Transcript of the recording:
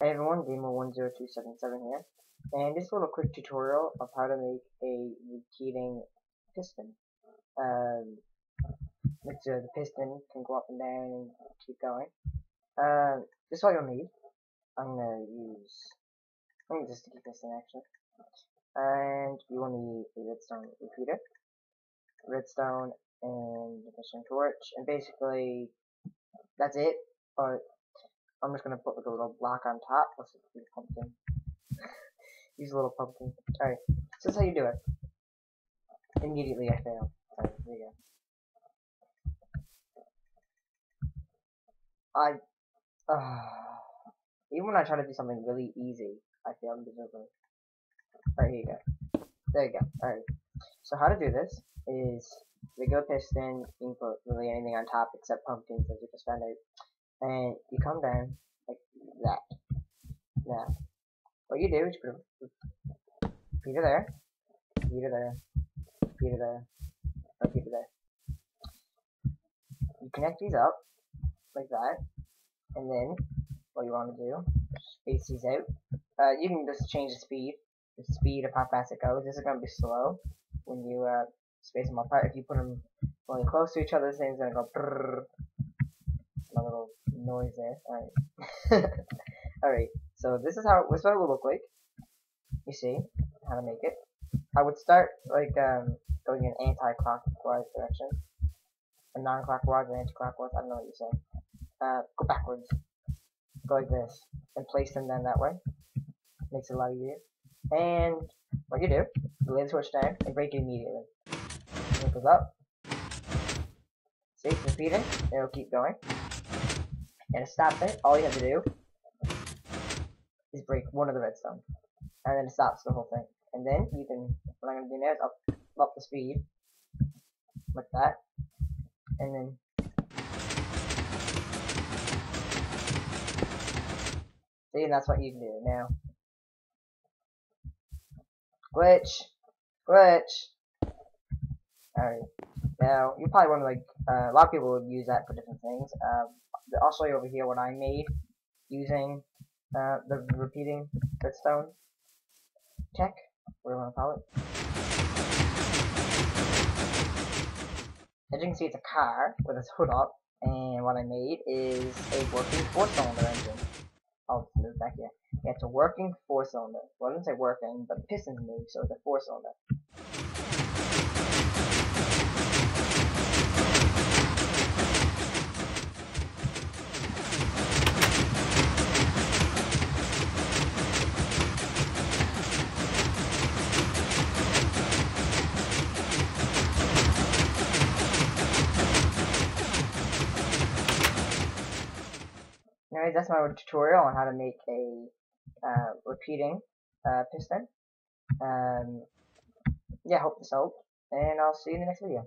Hey everyone, Gamer10277 here, and this is a little quick tutorial of how to make a repeating piston. Um, which uh, the piston can go up and down and keep going. Uh, this is all you'll need. I'm gonna use, I'm gonna just sticky piston actually. And you will need a redstone repeater, redstone, and a piston torch, and basically, that's it. But I'm just gonna put like a little block on top. Let's use pumpkin. use a little pumpkin. Alright, so this is how you do it. Immediately I fail. Alright, here you go. I, uh, even when I try to do something really easy, I fail miserably. Alright, here you go. There you go. Alright. So how to do this is the go piston, you can put really anything on top except pumpkins as you just found out and you come down like that. Now, what you do is put a repeater there, repeater there, repeater there, repeater there. You connect these up like that, and then what you want to do, space these out. Uh, you can just change the speed, the speed of how fast it goes. This is going to be slow when you uh, space them apart. If you put them really close to each other, this thing's going to go brrr, a little noise there. Alright. Alright, so this is how this is what it will look like. You see how to make it. I would start like um going in anti-clockwise direction. A non-clockwise or anti-clockwise, I don't know what you say. Uh go backwards. Go like this. And place them down that way. Makes it a lot easier. And what you do, you lay the switch down and break it immediately. It goes up. See, repeat it, it'll keep going. And to stop it, all you have to do is break one of the redstone. And then it stops the whole thing. And then you can, what I'm going to do now is up, up the speed. Like that. And then See, and that's what you can do now. Glitch! Glitch! Alright. Now, you probably want to, like, uh, a lot of people would use that for different things. Um, I'll show you over here what I made using uh, the repeating redstone tech, whatever you want to call it. As you can see, it's a car with its hood up, and what I made is a working four-cylinder engine. Oh, move back here. Yeah, it's a working four-cylinder. Well, I didn't say working, but the pistons move, so it's a four-cylinder. That's my tutorial on how to make a uh, repeating uh, piston. Um, yeah, hope this helped, and I'll see you in the next video.